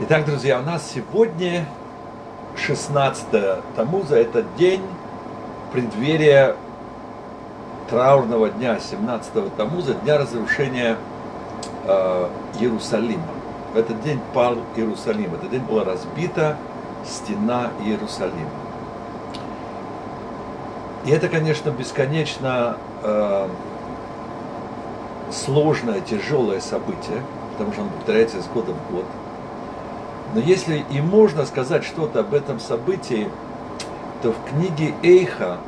Итак, друзья, у нас сегодня 16 Тамуза, это день преддверия траурного дня 17 Тамуза, дня разрушения э, Иерусалима. В этот день пал Иерусалим, в этот день была разбита стена Иерусалима. И это, конечно, бесконечно э, сложное, тяжелое событие, потому что оно повторяется из года в год. Но если и можно сказать что-то об этом событии, то в книге Эйха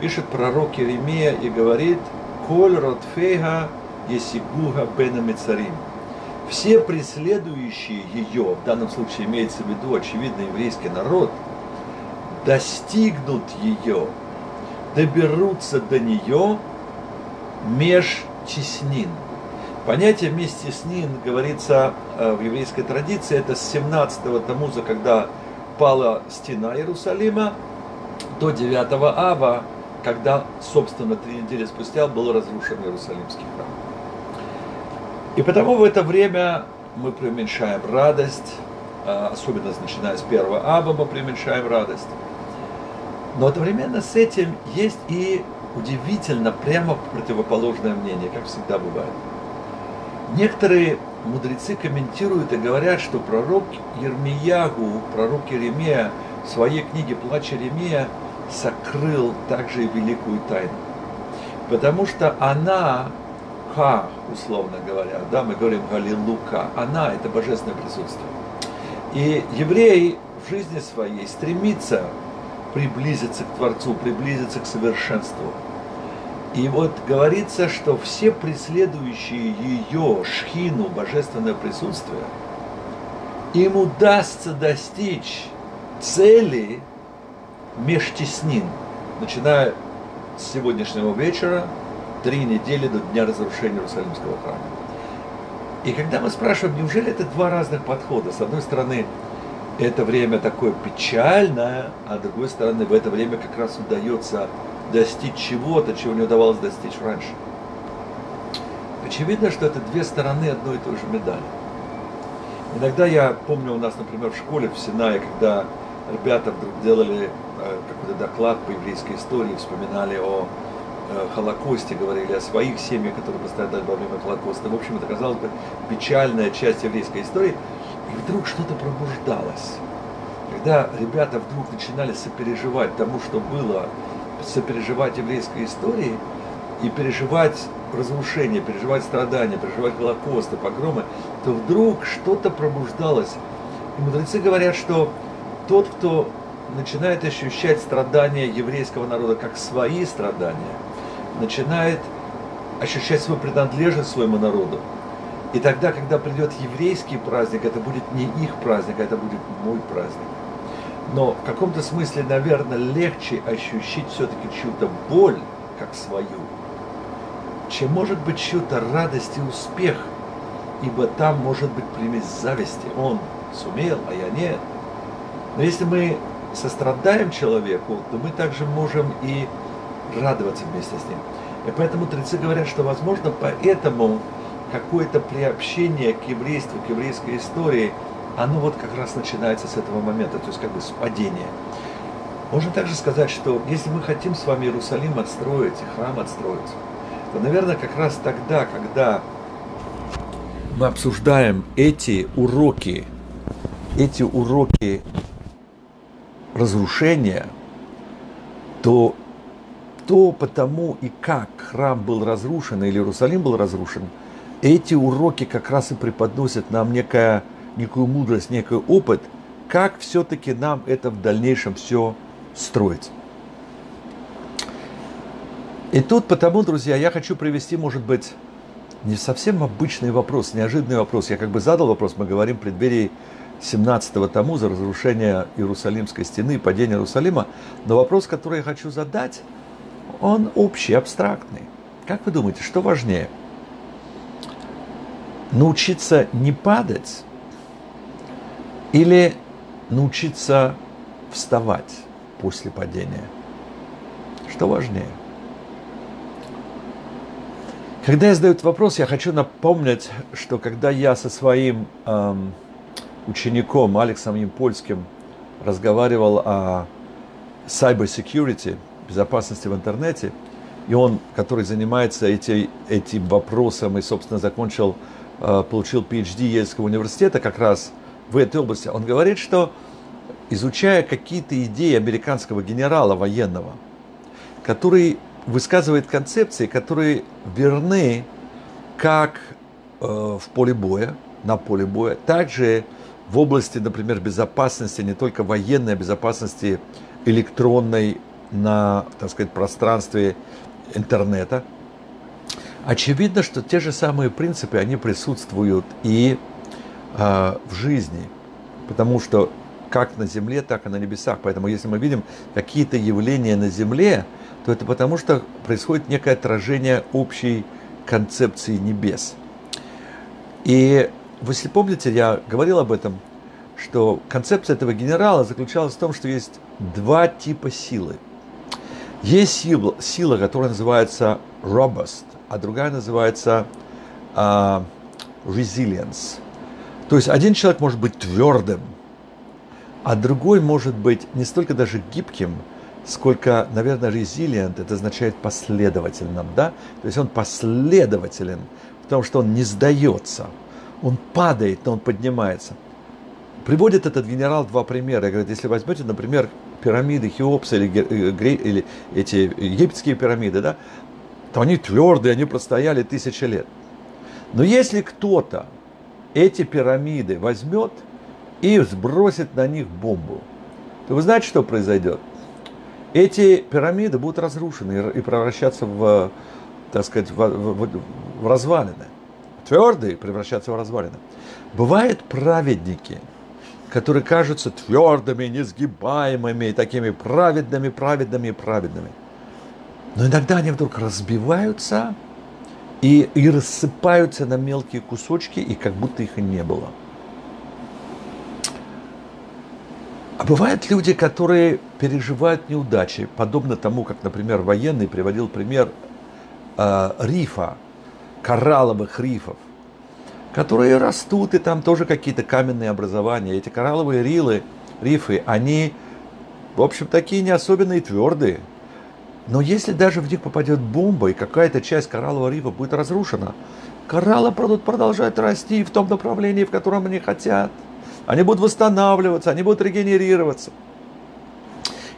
пишет пророк Еремия и говорит «Коль ротфейга есигуга бена мецарим». Все преследующие ее, в данном случае имеется в виду, очевидно, еврейский народ, достигнут ее, доберутся до нее меж теснин. Понятие вместе с ним говорится э, в еврейской традиции, это с 17-го Тамуза, когда пала стена Иерусалима, до 9 Ава, когда, собственно, три недели спустя был разрушен Иерусалимский храм. И потому в это время мы преуменьшаем радость, э, особенно начиная с 1 Аба мы преуменьшаем радость. Но одновременно с этим есть и удивительно прямо противоположное мнение, как всегда бывает. Некоторые мудрецы комментируют и говорят, что пророк Ермиягу, пророк Еремия в своей книге «Плач Еремия» сокрыл также и великую тайну. Потому что она, ха, условно говоря, да, мы говорим Галилука, она – это божественное присутствие. И еврей в жизни своей стремится приблизиться к Творцу, приблизиться к совершенству. И вот говорится, что все преследующие ее, шхину, божественное присутствие, им удастся достичь цели межтеснин, начиная с сегодняшнего вечера, три недели до дня разрушения Иерусалимского храма. И когда мы спрашиваем, неужели это два разных подхода? С одной стороны, это время такое печальное, а с другой стороны, в это время как раз удается достичь чего-то, чего не удавалось достичь раньше. Очевидно, что это две стороны одной и той же медали. Иногда я помню у нас, например, в школе в Синае, когда ребята вдруг делали э, какой-то доклад по еврейской истории, вспоминали о э, Холокосте, говорили о своих семьях, которые пострадали во время Холокоста. В общем, это казалось бы печальная часть еврейской истории. И вдруг что-то пробуждалось. Когда ребята вдруг начинали сопереживать тому, что было, сопереживать еврейской истории и переживать разрушение, переживать страдания, переживать Холокосты, погромы, то вдруг что-то пробуждалось. И мудрецы говорят, что тот, кто начинает ощущать страдания еврейского народа как свои страдания, начинает ощущать свою принадлежность своему народу, и тогда, когда придет еврейский праздник, это будет не их праздник, а это будет мой праздник. Но в каком-то смысле, наверное, легче ощущать все-таки чью-то боль, как свою, чем может быть чью-то радость и успех, ибо там может быть примесь зависти. Он сумел, а я нет. Но если мы сострадаем человеку, то мы также можем и радоваться вместе с ним. И поэтому традиции говорят, что, возможно, поэтому какое-то приобщение к еврейству, к еврейской истории, оно вот как раз начинается с этого момента, то есть как бы с падения. Можно также сказать, что если мы хотим с вами Иерусалим отстроить, храм отстроить, то, наверное, как раз тогда, когда мы обсуждаем эти уроки, эти уроки разрушения, то то потому и как храм был разрушен или Иерусалим был разрушен – эти уроки как раз и преподносят нам некая, некую мудрость, некий опыт, как все-таки нам это в дальнейшем все строить. И тут потому, друзья, я хочу привести, может быть, не совсем обычный вопрос, неожиданный вопрос. Я как бы задал вопрос, мы говорим в преддверии 17-го тому за разрушение Иерусалимской стены, падение Иерусалима. Но вопрос, который я хочу задать, он общий, абстрактный. Как вы думаете, что важнее – научиться не падать или научиться вставать после падения? Что важнее? Когда я задаю этот вопрос, я хочу напомнить, что когда я со своим эм, учеником Алексом Ямпольским разговаривал о cyber security, безопасности в интернете, и он, который занимается эти, этим вопросом и, собственно, закончил, э, получил PhD Ельского университета как раз в этой области, он говорит, что изучая какие-то идеи американского генерала военного, который высказывает концепции, которые верны как э, в поле боя, на поле боя, также в области, например, безопасности, не только военной, а безопасности электронной на, так сказать, пространстве интернета. Очевидно, что те же самые принципы, они присутствуют и э, в жизни, потому что как на земле, так и на небесах. Поэтому если мы видим какие-то явления на земле, то это потому, что происходит некое отражение общей концепции небес. И если помните, я говорил об этом, что концепция этого генерала заключалась в том, что есть два типа силы. Есть сила, сила которая называется robust, а другая называется uh, resilience. То есть один человек может быть твердым, а другой может быть не столько даже гибким, сколько, наверное, resilient, это означает последовательным, да? То есть он последователен в том, что он не сдается. Он падает, но он поднимается. Приводит этот генерал два примера. Говорит, если возьмете, например, пирамиды Хеопса или, э, или эти египетские пирамиды, да, то они твердые, они простояли тысячи лет. Но если кто-то эти пирамиды возьмет и сбросит на них бомбу, то вы знаете, что произойдет? Эти пирамиды будут разрушены и превращаться в, так сказать, в, в, в развалины. Твердые превращаться в развалины. Бывают праведники, которые кажутся твердыми, несгибаемыми, такими праведными, праведными, праведными. Но иногда они вдруг разбиваются и, и рассыпаются на мелкие кусочки, и как будто их и не было. А бывают люди, которые переживают неудачи, подобно тому, как, например, военный приводил пример э, рифа, коралловых рифов, которые растут, и там тоже какие-то каменные образования. Эти коралловые рилы, рифы, они, в общем, такие не особенно и твердые. Но если даже в них попадет бомба, и какая-то часть кораллового рифа будет разрушена, кораллы будут продолжать расти в том направлении, в котором они хотят – они будут восстанавливаться, они будут регенерироваться.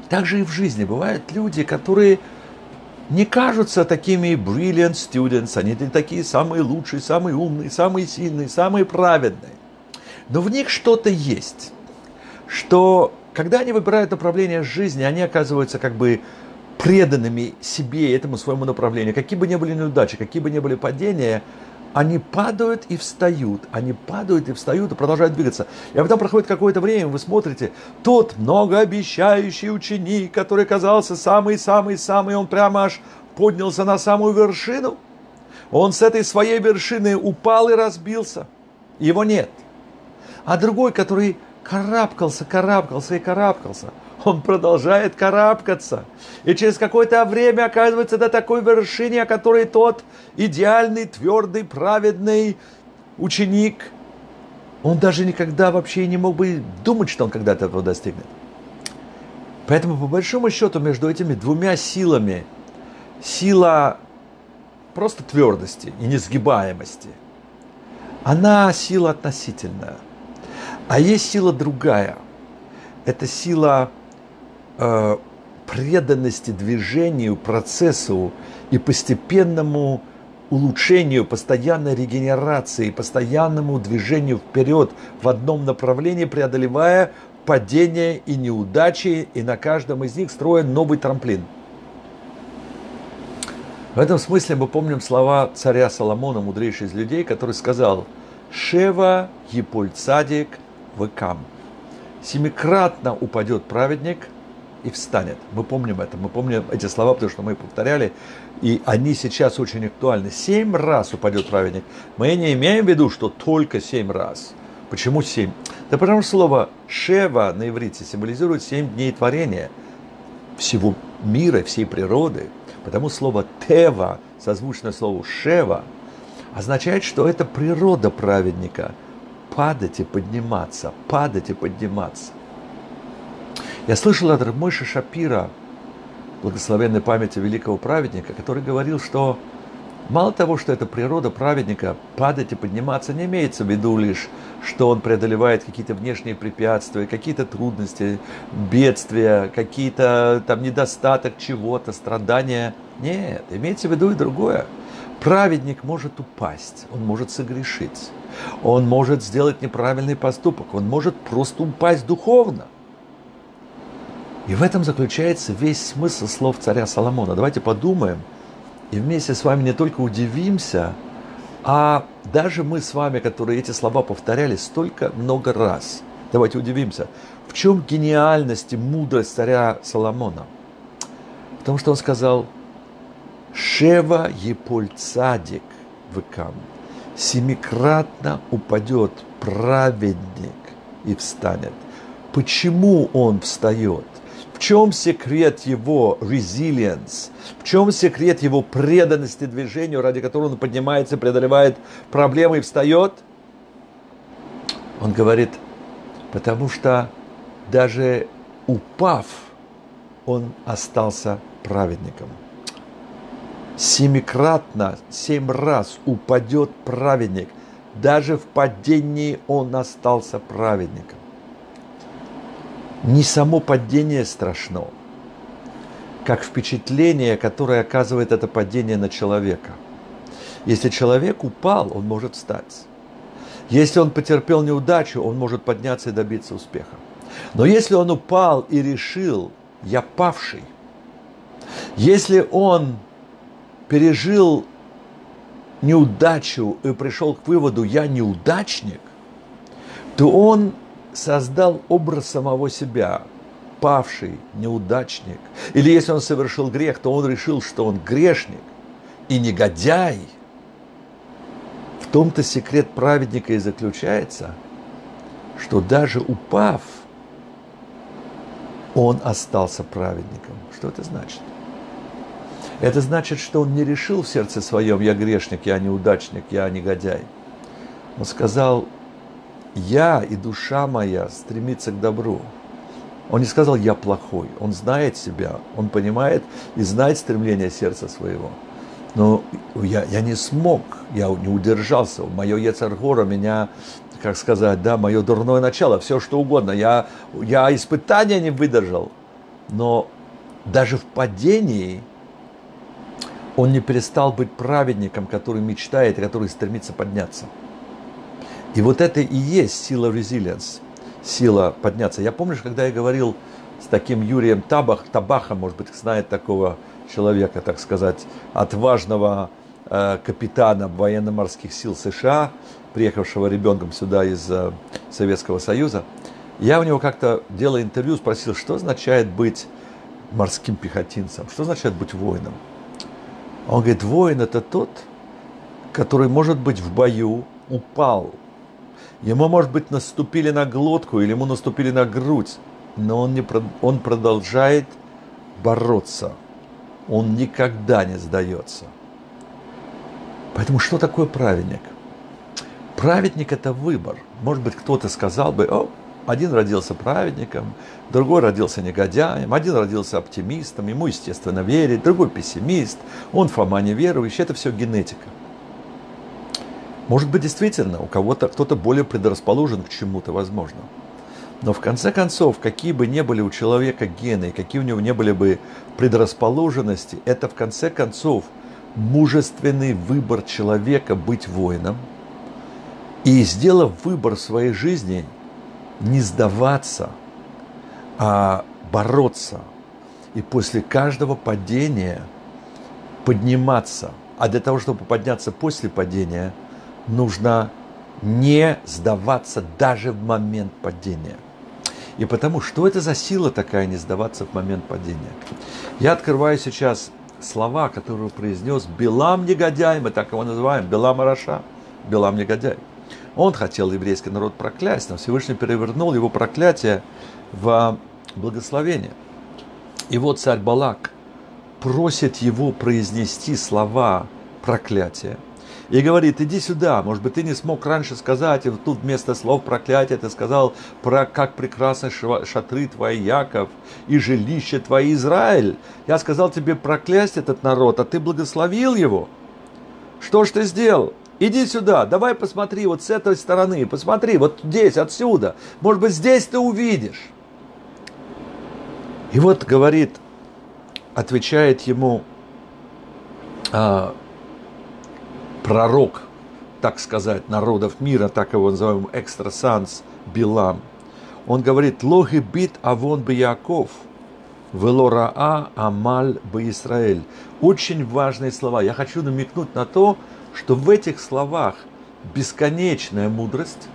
Также и в жизни бывают люди, которые не кажутся такими brilliant students, они не такие самые лучшие, самые умные, самые сильные, самые праведные. Но в них что-то есть, что когда они выбирают направление жизни, они оказываются как бы преданными себе, этому своему направлению. Какие бы ни были неудачи, какие бы ни были падения – они падают и встают, они падают и встают и продолжают двигаться. И потом проходит какое-то время, вы смотрите, тот многообещающий ученик, который казался самый-самый-самый, он прямо аж поднялся на самую вершину. Он с этой своей вершины упал и разбился. Его нет. А другой, который карабкался, карабкался и карабкался – он продолжает карабкаться. И через какое-то время оказывается до такой вершине, о которой тот идеальный, твердый, праведный ученик, он даже никогда вообще не мог бы думать, что он когда-то этого достигнет. Поэтому, по большому счету, между этими двумя силами, сила просто твердости и несгибаемости, она сила относительная. А есть сила другая. Это сила Э, преданности движению, процессу и постепенному улучшению, постоянной регенерации, постоянному движению вперед в одном направлении, преодолевая падения и неудачи, и на каждом из них строя новый трамплин. В этом смысле мы помним слова царя Соломона, мудрейший из людей, который сказал «Шева епуль векам». Семикратно упадет праведник – и встанет. Мы помним это, мы помним эти слова, потому что мы повторяли, и они сейчас очень актуальны. Семь раз упадет праведник. Мы не имеем в виду, что только семь раз. Почему семь? Да потому что слово «шева» на иврите символизирует семь дней творения всего мира, всей природы. Потому слово «тева», созвучное слову «шева», означает, что это природа праведника падать и подниматься, падать и подниматься. Я слышал от Мойши Шапира, благословенной памяти великого праведника, который говорил, что мало того, что это природа праведника, падать и подниматься, не имеется в виду лишь, что он преодолевает какие-то внешние препятствия, какие-то трудности, бедствия, какие-то там недостаток чего-то, страдания. Нет, имеется в виду и другое. Праведник может упасть, он может согрешить, он может сделать неправильный поступок, он может просто упасть духовно. И в этом заключается весь смысл слов царя Соломона. Давайте подумаем и вместе с вами не только удивимся, а даже мы с вами, которые эти слова повторяли столько много раз, давайте удивимся, в чем гениальность и мудрость царя Соломона? Потому что он сказал, Шева Еполь Цадик выкам, семикратно упадет праведник и встанет. Почему он встает? В чем секрет его resilience? В чем секрет его преданности движению, ради которого он поднимается, преодолевает проблемы и встает? Он говорит, потому что даже упав, он остался праведником. Семикратно, семь раз упадет праведник. Даже в падении он остался праведником не само падение страшно, как впечатление, которое оказывает это падение на человека. Если человек упал, он может встать. Если он потерпел неудачу, он может подняться и добиться успеха. Но если он упал и решил, я павший, если он пережил неудачу и пришел к выводу, я неудачник, то он создал образ самого себя, павший, неудачник. Или если он совершил грех, то он решил, что он грешник и негодяй. В том-то секрет праведника и заключается, что даже упав, он остался праведником. Что это значит? Это значит, что он не решил в сердце своем, я грешник, я неудачник, я негодяй. Он сказал, я и душа моя стремится к добру. Он не сказал, я плохой. Он знает себя, он понимает и знает стремление сердца своего. Но я, я не смог, я не удержался. Мое Ецаргора меня, как сказать, да, мое дурное начало, все что угодно. Я, я испытания не выдержал. Но даже в падении он не перестал быть праведником, который мечтает, который стремится подняться. И вот это и есть сила resilience, сила подняться. Я помню, когда я говорил с таким Юрием Табах, Табаха, может быть, знает такого человека, так сказать, отважного э, капитана военно-морских сил США, приехавшего ребенком сюда из э, Советского Союза. Я у него как-то, делая интервью, спросил, что означает быть морским пехотинцем, что означает быть воином. Он говорит, воин это тот, который может быть в бою, упал, Ему, может быть, наступили на глотку или ему наступили на грудь, но он, не, он продолжает бороться. Он никогда не сдается. Поэтому что такое праведник? Праведник – это выбор. Может быть, кто-то сказал бы, о, один родился праведником, другой родился негодяем, один родился оптимистом, ему, естественно, верит, другой пессимист, он Фома неверующий. Это все генетика. Может быть, действительно, у кого-то кто-то более предрасположен к чему-то, возможно. Но в конце концов, какие бы ни были у человека гены, какие у него не были бы предрасположенности, это в конце концов мужественный выбор человека быть воином. И сделав выбор в своей жизни, не сдаваться, а бороться. И после каждого падения подниматься. А для того, чтобы подняться после падения – нужно не сдаваться даже в момент падения. И потому, что это за сила такая не сдаваться в момент падения? Я открываю сейчас слова, которые произнес Белам негодяй, мы так его называем, Белам Араша, Белам негодяй. Он хотел еврейский народ проклясть, но Всевышний перевернул его проклятие в благословение. И вот царь Балак просит его произнести слова проклятия. и говорит, иди сюда, может быть, ты не смог раньше сказать, и тут вместо слов проклятия ты сказал, про как прекрасны шатры твои, Яков, и жилище твои, Израиль. Я сказал тебе проклясть этот народ, а ты благословил его. Что ж ты сделал? Иди сюда, давай посмотри вот с этой стороны, посмотри вот здесь, отсюда. Может быть, здесь ты увидишь. И вот говорит, отвечает ему а, пророк, так сказать, народов мира, так его называем, экстрасанс Билам. Он говорит, лохи бит авон бы Яков, велораа амаль бы Израиль. Очень важные слова. Я хочу намекнуть на то, что в этих словах бесконечная мудрость,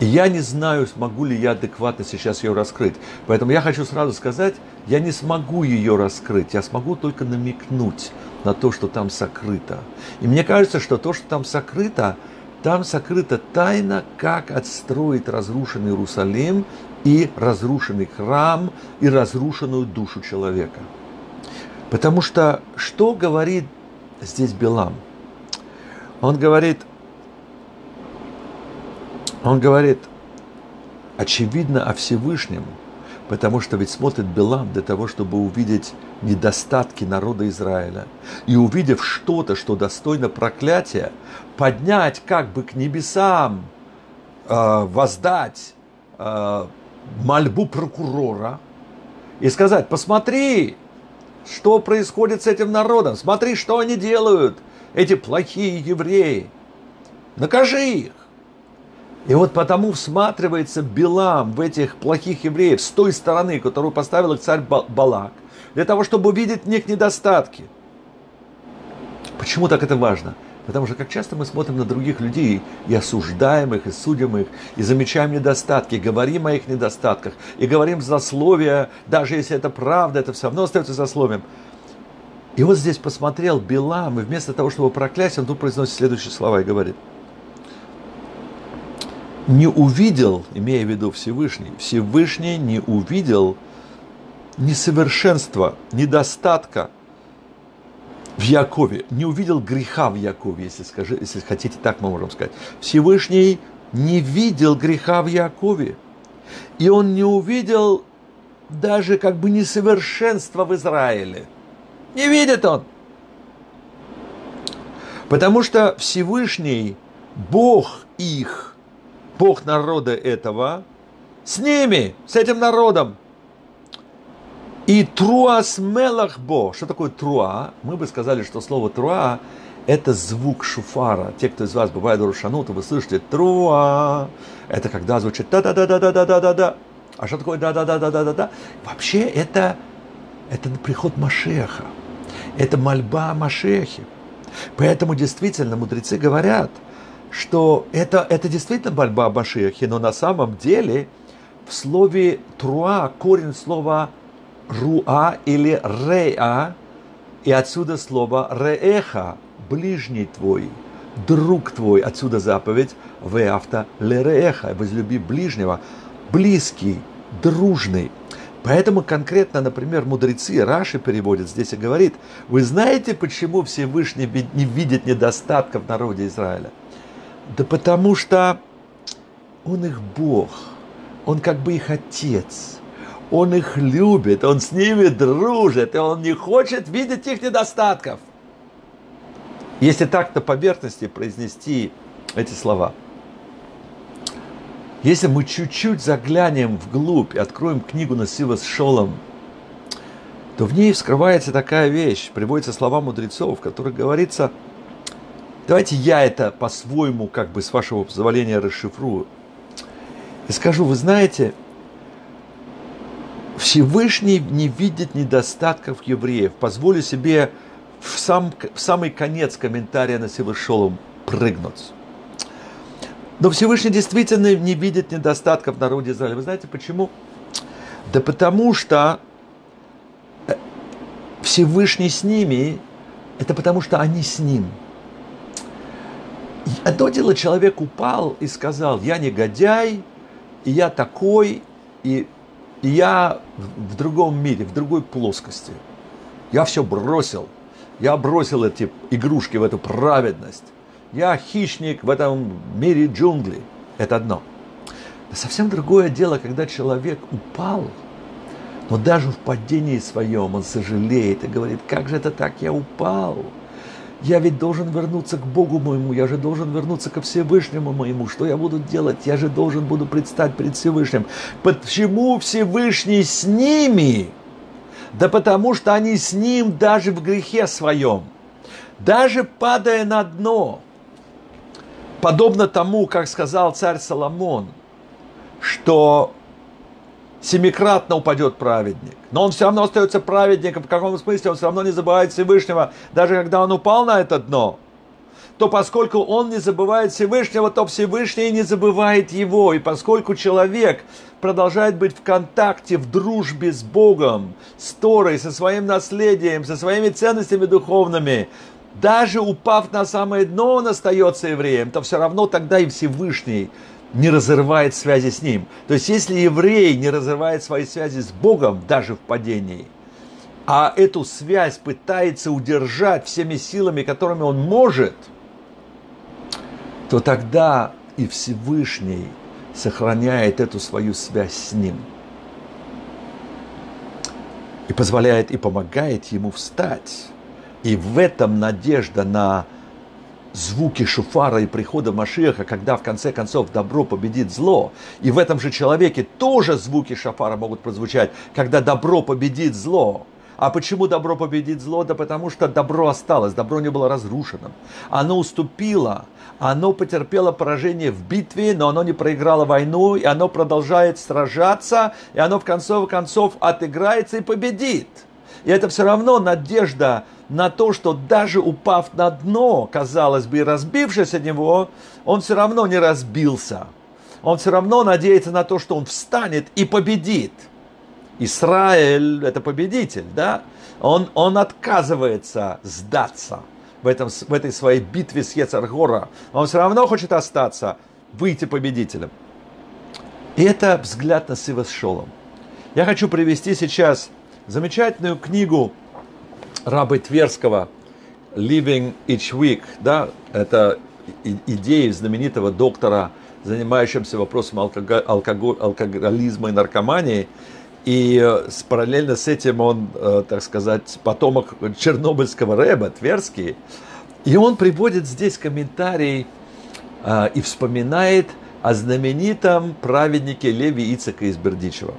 и я не знаю, смогу ли я адекватно сейчас ее раскрыть. Поэтому я хочу сразу сказать, я не смогу ее раскрыть, я смогу только намекнуть на то, что там сокрыто. И мне кажется, что то, что там сокрыто, там сокрыта тайна, как отстроить разрушенный Иерусалим и разрушенный храм и разрушенную душу человека. Потому что что говорит здесь Белам? Он говорит, он говорит, очевидно о Всевышнем, потому что ведь смотрит Белам для того, чтобы увидеть недостатки народа Израиля. И увидев что-то, что достойно проклятия, поднять как бы к небесам, э, воздать э, мольбу прокурора и сказать, посмотри, что происходит с этим народом, смотри, что они делают – эти плохие евреи. Накажи их. И вот потому всматривается Билам в этих плохих евреев с той стороны, которую поставил их царь Балак, для того, чтобы увидеть в них недостатки. Почему так это важно? Потому что как часто мы смотрим на других людей и осуждаем их, и судим их, и замечаем недостатки, говорим о их недостатках, и говорим злословия, даже если это правда, это все равно остается злословием. И вот здесь посмотрел Билам, и вместо того, чтобы проклясть, он тут произносит следующие слова и говорит, не увидел, имея в виду Всевышний, Всевышний не увидел несовершенства, недостатка в Якове, не увидел греха в Якове, если, скажи, если хотите, так мы можем сказать. Всевышний не видел греха в Якове, и он не увидел даже как бы несовершенства в Израиле – не видит он. Потому что Всевышний, Бог их, Бог народа этого, с ними, с этим народом. И труас мелахбо. Что такое труа? Мы бы сказали, что слово труа – это звук шуфара. Те, кто из вас бывает в Рушанута, вы слышите труа. Это когда звучит да-да-да-да-да-да-да-да. А что такое да-да-да-да-да-да? Вообще это, это приход Машеха. Это мольба о Машехе. Поэтому действительно мудрецы говорят, что это, это действительно мольба о Машехе, но на самом деле в слове труа корень слова руа или реа, и отсюда слово реэха, ближний твой, друг твой, отсюда заповедь веавта лереэха, возлюби ближнего, близкий, дружный. Поэтому конкретно, например, мудрецы, Раши переводят здесь и говорит, вы знаете, почему Всевышний не видит недостатков в народе Израиля? Да потому что он их Бог, он как бы их отец, он их любит, он с ними дружит, и он не хочет видеть их недостатков. Если так на поверхности произнести эти слова – если мы чуть-чуть заглянем вглубь и откроем книгу Насива с Шолом, то в ней вскрывается такая вещь, приводятся слова мудрецов, в которых говорится, давайте я это по-своему, как бы с вашего позволения, расшифрую. И скажу, вы знаете, Всевышний не видит недостатков евреев. Позволю себе в, сам, в самый конец комментария на Шолом прыгнуть. Но Всевышний действительно не видит недостатков народе Израиля. Вы знаете почему? Да потому что э, Всевышний с ними, это потому что они с ним. Одно дело, человек упал и сказал, я негодяй, и я такой, и, и я в другом мире, в другой плоскости. Я все бросил. Я бросил эти игрушки в эту праведность. Я хищник в этом мире джунглей. Это одно. Но совсем другое дело, когда человек упал, но даже в падении своем он сожалеет и говорит, как же это так, я упал. Я ведь должен вернуться к Богу моему, я же должен вернуться ко Всевышнему моему. Что я буду делать? Я же должен буду предстать перед Всевышним. Почему Всевышний с ними? Да потому что они с ним даже в грехе своем. Даже падая на дно, подобно тому, как сказал царь Соломон, что семикратно упадет праведник. Но он все равно остается праведником. В каком смысле? Он все равно не забывает Всевышнего, даже когда он упал на это дно. То поскольку он не забывает Всевышнего, то Всевышний не забывает его. И поскольку человек продолжает быть в контакте, в дружбе с Богом, с Торой, со своим наследием, со своими ценностями духовными, даже упав на самое дно, он остается евреем, то все равно тогда и Всевышний не разрывает связи с ним. То есть, если еврей не разрывает свои связи с Богом, даже в падении, а эту связь пытается удержать всеми силами, которыми он может, то тогда и Всевышний сохраняет эту свою связь с ним. И позволяет и помогает ему встать. И в этом надежда на звуки шуфара и прихода Машеха, когда в конце концов добро победит зло. И в этом же человеке тоже звуки шафара могут прозвучать, когда добро победит зло. А почему добро победит зло? Да потому что добро осталось, добро не было разрушено. Оно уступило, оно потерпело поражение в битве, но оно не проиграло войну, и оно продолжает сражаться, и оно в конце концов отыграется и победит. И это все равно надежда на то, что даже упав на дно, казалось бы, и разбившись от него, он все равно не разбился. Он все равно надеется на то, что он встанет и победит. Израиль – это победитель, да? Он, он отказывается сдаться в, этом, в этой своей битве с Ецаргора. Он все равно хочет остаться, выйти победителем. И это взгляд на Сива. Я хочу привести сейчас замечательную книгу Рабы Тверского «Living Each Week», да, это идеи знаменитого доктора, занимающегося вопросом алкоголизма и наркомании, и э, параллельно с этим он, э, так сказать, потомок чернобыльского рэба, Тверский, и он приводит здесь комментарий э, и вспоминает о знаменитом праведнике Леви Ицека из Бердичева,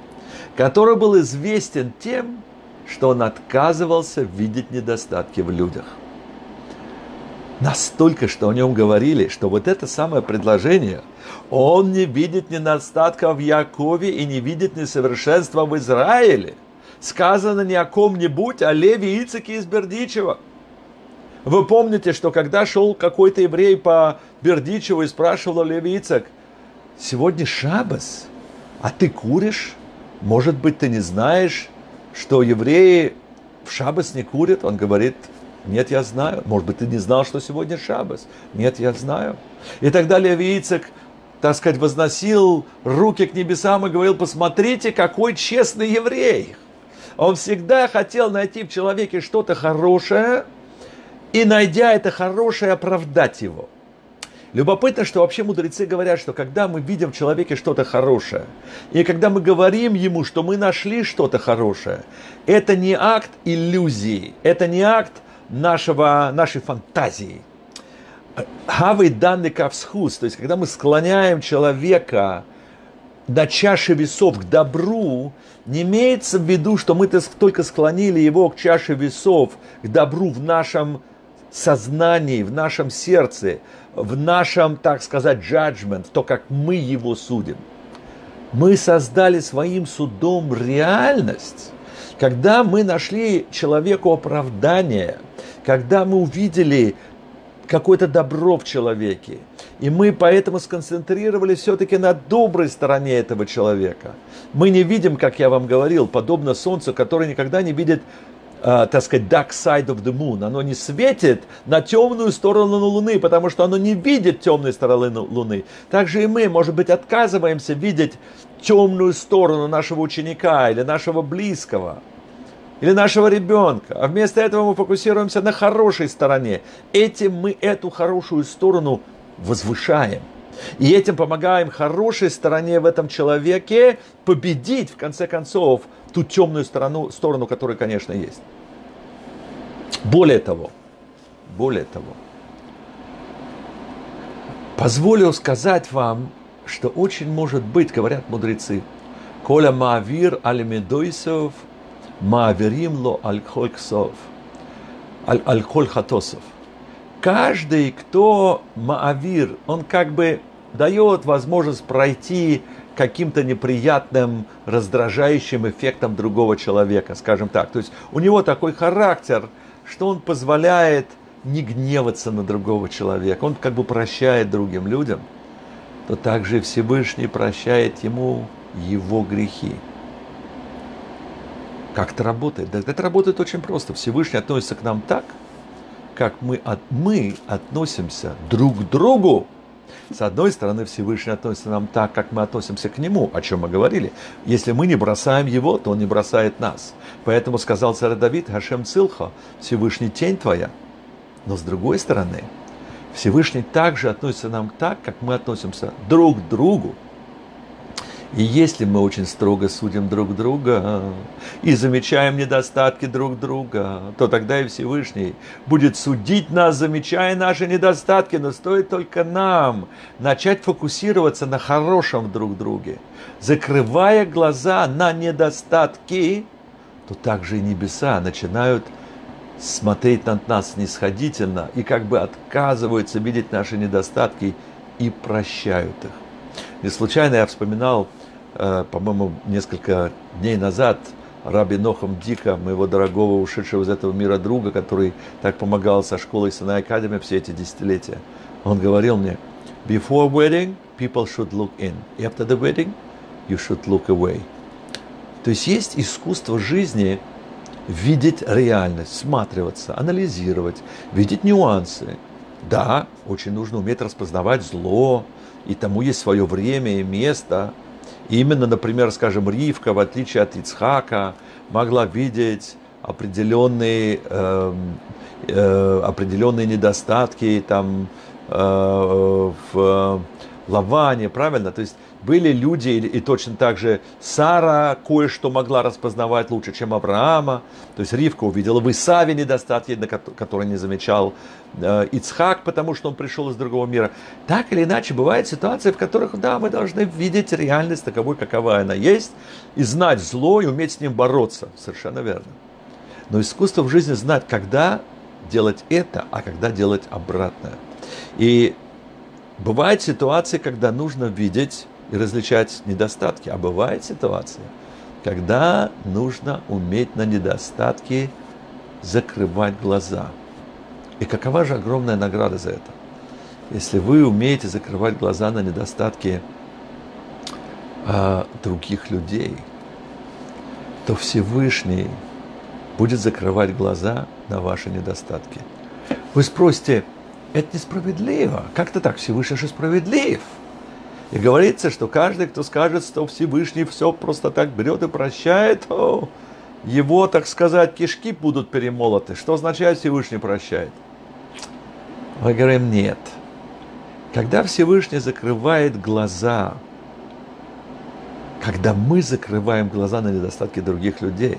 который был известен тем, что он отказывался видеть недостатки в людях. Настолько, что о нем говорили, что вот это самое предложение, он не видит недостатка в Якове и не видит несовершенства в Израиле. Сказано не о ком-нибудь, а Леви Ицеке из Бердичева. Вы помните, что когда шел какой-то еврей по Бердичеву и спрашивал Леви Ицек, сегодня шабас, а ты куришь? Может быть, ты не знаешь, что евреи в шабас не курят, он говорит, нет, я знаю. Может быть, ты не знал, что сегодня шабас. Нет, я знаю. И тогда Леви Ицек, так сказать, возносил руки к небесам и говорил, посмотрите, какой честный еврей. Он всегда хотел найти в человеке что-то хорошее и, найдя это хорошее, оправдать его. Любопытно, что вообще мудрецы говорят, что когда мы видим в человеке что-то хорошее, и когда мы говорим ему, что мы нашли что-то хорошее, это не акт иллюзии, это не акт нашего, нашей фантазии. Хавы данный кавсхус, то есть когда мы склоняем человека на чаше весов к добру, не имеется в виду, что мы только склонили его к чаше весов, к добру в нашем сознании, в нашем сердце, в нашем, так сказать, judgment, то, как мы его судим. Мы создали своим судом реальность, когда мы нашли человеку оправдание, когда мы увидели какое-то добро в человеке, и мы поэтому сконцентрировались все-таки на доброй стороне этого человека. Мы не видим, как я вам говорил, подобно Солнцу, которое никогда не видит так сказать, dark side of the moon. Оно не светит на темную сторону Луны, потому что оно не видит темной стороны Луны. Также и мы, может быть, отказываемся видеть темную сторону нашего ученика или нашего близкого. или нашего ребенка, а вместо этого мы фокусируемся на хорошей стороне. Этим мы эту хорошую сторону возвышаем. И этим помогаем хорошей стороне в этом человеке победить, в конце концов, ту темную сторону, сторону, которая, конечно, есть. Более того, более того, позволю сказать вам, что очень может быть, говорят мудрецы, Коля Маавир Алимедойсов, Мааверим ло Аль-Холь Хатосов. Каждый, кто Маавир, он как бы дает возможность пройти каким-то неприятным, раздражающим эффектом другого человека, скажем так. То есть у него такой характер, что он позволяет не гневаться на другого человека, он как бы прощает другим людям, то также Всевышний прощает ему его грехи. Как это работает? Да это работает очень просто. Всевышний относится к нам так, как мы, от, мы относимся друг к другу. С одной стороны, Всевышний относится нам так, как мы относимся к Нему, о чем мы говорили. Если мы не бросаем Его, то Он не бросает нас. Поэтому сказал царь Давид, Хашем Цилха, Всевышний тень твоя. Но с другой стороны, Всевышний также относится нам так, как мы относимся друг к другу. И если мы очень строго судим друг друга и замечаем недостатки друг друга, то тогда и Всевышний будет судить нас, замечая наши недостатки. Но стоит только нам начать фокусироваться на хорошем друг друге, закрывая глаза на недостатки, то также и небеса начинают смотреть на нас снисходительно и как бы отказываются видеть наши недостатки и прощают их. Не случайно я вспоминал по-моему, несколько дней назад Раби Нохам Дика, моего дорогого, ушедшего из этого мира друга, который так помогал со школой Синай Академи все эти десятилетия. Он говорил мне, before wedding, people should look in. After the wedding, you should look away. То есть есть искусство жизни видеть реальность, всматриваться, анализировать, видеть нюансы. Да, очень нужно уметь распознавать зло, и тому есть свое время и место – именно, например, скажем, Ривка, в отличие от Ицхака, могла видеть определенные, э, э, определенные недостатки там, э, в Лаване, правильно? То есть были люди, и, точно так же Сара кое-что могла распознавать лучше, чем Авраама. То есть Ривка увидела в Исаве недостатки, которые не замечал э, Ицхак, потому что он пришел из другого мира. Так или иначе, бывают ситуации, в которых, да, мы должны видеть реальность таковой, какова она есть, и знать зло, и уметь с ним бороться. Совершенно верно. Но искусство в жизни знать, когда делать это, а когда делать обратное. И бывают ситуации, когда нужно видеть и различать недостатки. А бывает ситуация, когда нужно уметь на недостатки закрывать глаза. И какова же огромная награда за это? Если вы умеете закрывать глаза на недостатки а, других людей, то Всевышний будет закрывать глаза на ваши недостатки. Вы спросите, это несправедливо. Как-то так, Всевышний же справедлив. И говорится, что каждый, кто скажет, что Всевышний все просто так берет и прощает, то его, так сказать, кишки будут перемолоты. Что означает Всевышний прощает? Мы говорим, нет. Когда Всевышний закрывает глаза, когда мы закрываем глаза на недостатки других людей,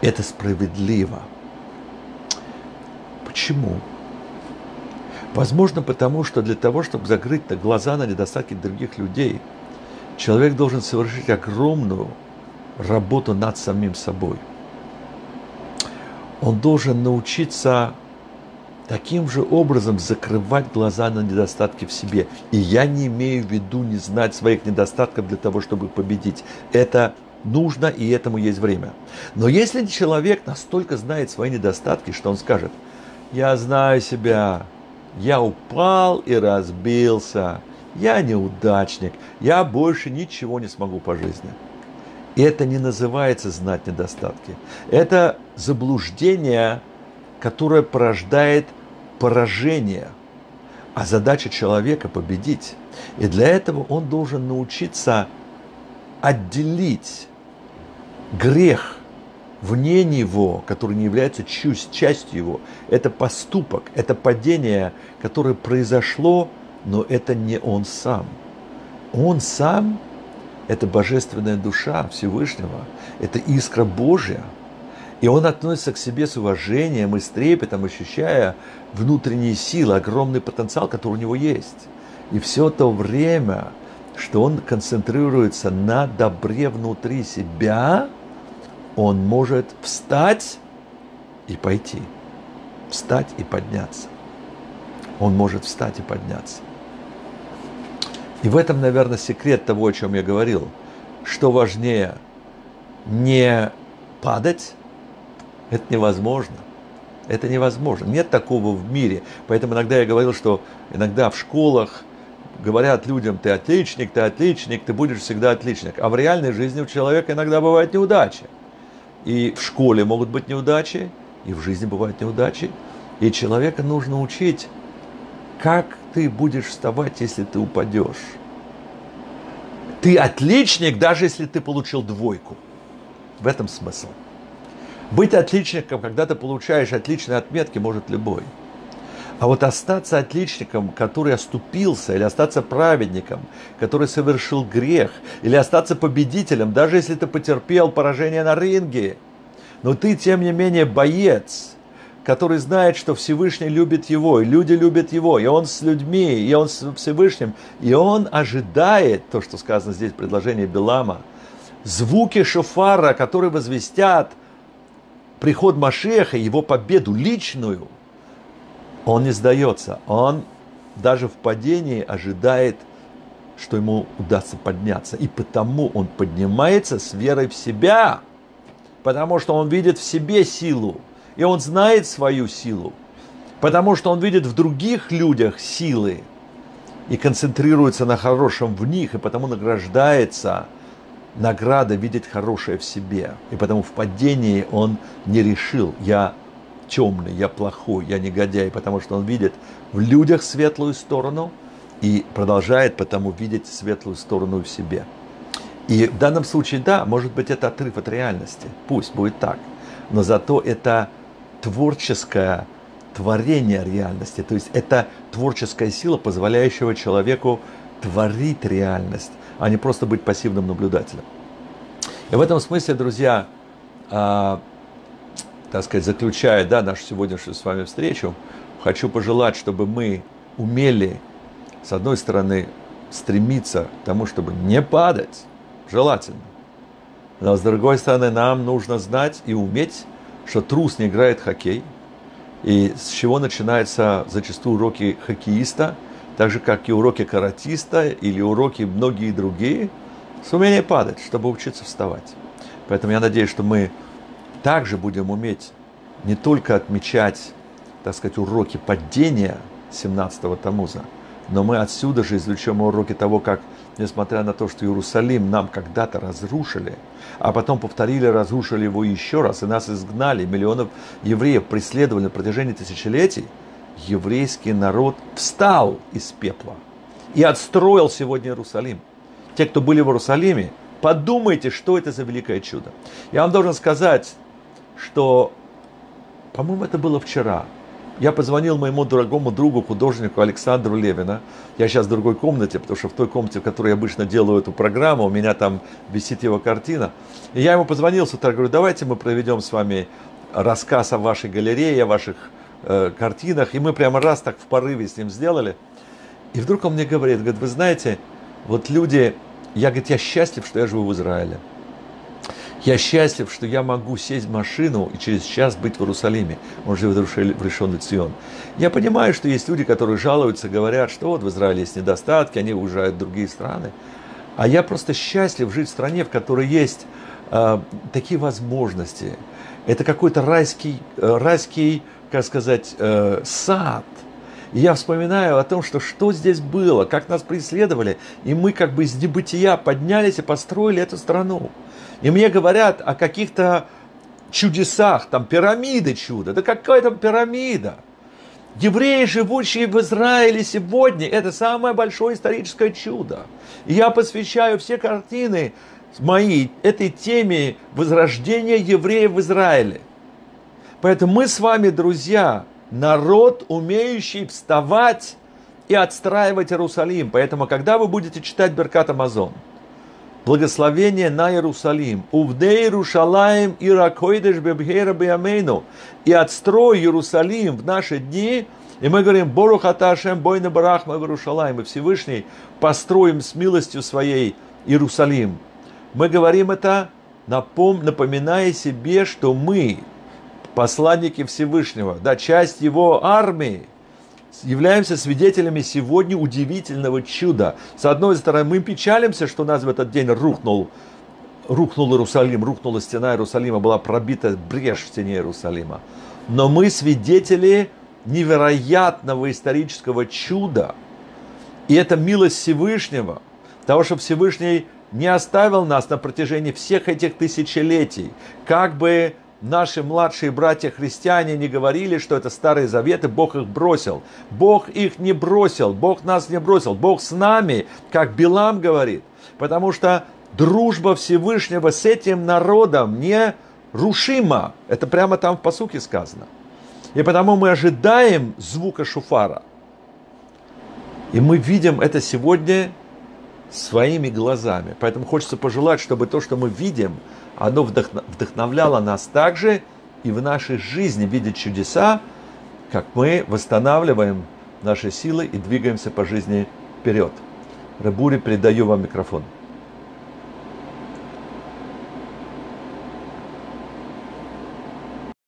это справедливо. Почему? Возможно, потому что для того, чтобы закрыть глаза на недостатки других людей, человек должен совершить огромную работу над самим собой. Он должен научиться таким же образом закрывать глаза на недостатки в себе. И я не имею в виду не знать своих недостатков для того, чтобы победить. Это нужно, и этому есть время. Но если человек настолько знает свои недостатки, что он скажет, я знаю себя, я упал и разбился. Я неудачник. Я больше ничего не смогу по жизни. И это не называется знать недостатки. Это заблуждение, которое порождает поражение. А задача человека победить. И для этого он должен научиться отделить грех вне него, который не является частью его. Это поступок, это падение, которое произошло, но это не он сам. Он сам – это божественная душа Всевышнего, это искра Божья. И он относится к себе с уважением и с трепетом, ощущая внутренние силы, огромный потенциал, который у него есть. И все то время, что он концентрируется на добре внутри себя, он может встать и пойти. Встать и подняться. Он может встать и подняться. И в этом, наверное, секрет того, о чем я говорил. Что важнее, не падать, это невозможно. Это невозможно. Нет такого в мире. Поэтому иногда я говорил, что иногда в школах говорят людям, ты отличник, ты отличник, ты будешь всегда отличник. А в реальной жизни у человека иногда бывают неудачи. И в школе могут быть неудачи, и в жизни бывают неудачи. И человека нужно учить, как ты будешь вставать, если ты упадешь. Ты отличник, даже если ты получил двойку. В этом смысл. Быть отличником, когда ты получаешь отличные отметки, может любой. А вот остаться отличником, который оступился, или остаться праведником, который совершил грех, или остаться победителем, даже если ты потерпел поражение на ринге, но ты, тем не менее, боец, который знает, что Всевышний любит его, и люди любят его, и он с людьми, и он с Всевышним, и он ожидает, то, что сказано здесь в предложении Белама, звуки шофара, которые возвестят приход Машеха, его победу личную – он не сдается. Он даже в падении ожидает, что ему удастся подняться. И потому он поднимается с верой в себя. Потому что он видит в себе силу. И он знает свою силу. Потому что он видит в других людях силы. И концентрируется на хорошем в них. И потому награждается награда видеть хорошее в себе. И потому в падении он не решил, я темный, я плохой, я негодяй, потому что он видит в людях светлую сторону и продолжает потому видеть светлую сторону в себе. И в данном случае, да, может быть, это отрыв от реальности. Пусть будет так. Но зато это творческое творение реальности. То есть это творческая сила, позволяющая человеку творить реальность, а не просто быть пассивным наблюдателем. И в этом смысле, друзья, а, так сказать, заключая да, нашу сегодняшнюю с вами встречу, хочу пожелать, чтобы мы умели, с одной стороны, стремиться к тому, чтобы не падать, желательно. Но с другой стороны, нам нужно знать и уметь, что трус не играет в хоккей. И с чего начинаются зачастую уроки хоккеиста, так же, как и уроки каратиста или уроки многие другие, с умения падать, чтобы учиться вставать. Поэтому я надеюсь, что мы также будем уметь не только отмечать, так сказать, уроки падения 17-го Тамуза, но мы отсюда же извлечем уроки того, как, несмотря на то, что Иерусалим нам когда-то разрушили, а потом повторили, разрушили его еще раз, и нас изгнали, миллионов евреев преследовали на протяжении тысячелетий, еврейский народ встал из пепла и отстроил сегодня Иерусалим. Те, кто были в Иерусалиме, подумайте, что это за великое чудо. Я вам должен сказать, что, по-моему, это было вчера. Я позвонил моему дорогому другу, художнику Александру Левина. Я сейчас в другой комнате, потому что в той комнате, в которой я обычно делаю эту программу, у меня там висит его картина. И я ему позвонил с утра, говорю, давайте мы проведем с вами рассказ о вашей галерее, о ваших э, картинах. И мы прямо раз так в порыве с ним сделали. И вдруг он мне говорит, говорит, вы знаете, вот люди, я, говорит, я счастлив, что я живу в Израиле. Я счастлив, что я могу сесть в машину и через час быть в Иерусалиме. Он живет в решенный Цион. Я понимаю, что есть люди, которые жалуются, говорят, что вот в Израиле есть недостатки, они уезжают в другие страны. А я просто счастлив жить в стране, в которой есть э, такие возможности. Это какой-то райский, э, райский, как сказать, э, сад. И я вспоминаю о том, что что здесь было, как нас преследовали, и мы как бы из небытия поднялись и построили эту страну. И мне говорят о каких-то чудесах, там пирамиды чудо. Да какая там пирамида? Евреи, живущие в Израиле сегодня, это самое большое историческое чудо. И я посвящаю все картины моей этой теме возрождения евреев в Израиле. Поэтому мы с вами, друзья, народ, умеющий вставать и отстраивать Иерусалим. Поэтому, когда вы будете читать Беркат Амазон, благословение на Иерусалим, Увдей Иерушалаем и Ракойдеш Бебхера Биамейну, и отстрой Иерусалим в наши дни, и мы говорим, Борух Аташем, Бойна Барахма Иерушалаем, и Всевышний построим с милостью своей Иерусалим. Мы говорим это, напом, напоминая себе, что мы, посланники Всевышнего, да, часть его армии, являемся свидетелями сегодня удивительного чуда. С одной стороны, мы печалимся, что у нас в этот день рухнул, рухнул Иерусалим, рухнула стена Иерусалима, была пробита брешь в стене Иерусалима. Но мы свидетели невероятного исторического чуда. И это милость Всевышнего, того, что Всевышний не оставил нас на протяжении всех этих тысячелетий. Как бы наши младшие братья-христиане не говорили, что это Старые Заветы, Бог их бросил. Бог их не бросил, Бог нас не бросил, Бог с нами, как Билам говорит. Потому что дружба Всевышнего с этим народом не рушима. Это прямо там в посуке сказано. И потому мы ожидаем звука шуфара. И мы видим это сегодня своими глазами. Поэтому хочется пожелать, чтобы то, что мы видим, оно вдохновляло нас также и в нашей жизни видеть чудеса, как мы восстанавливаем наши силы и двигаемся по жизни вперед. Рабури, передаю вам микрофон.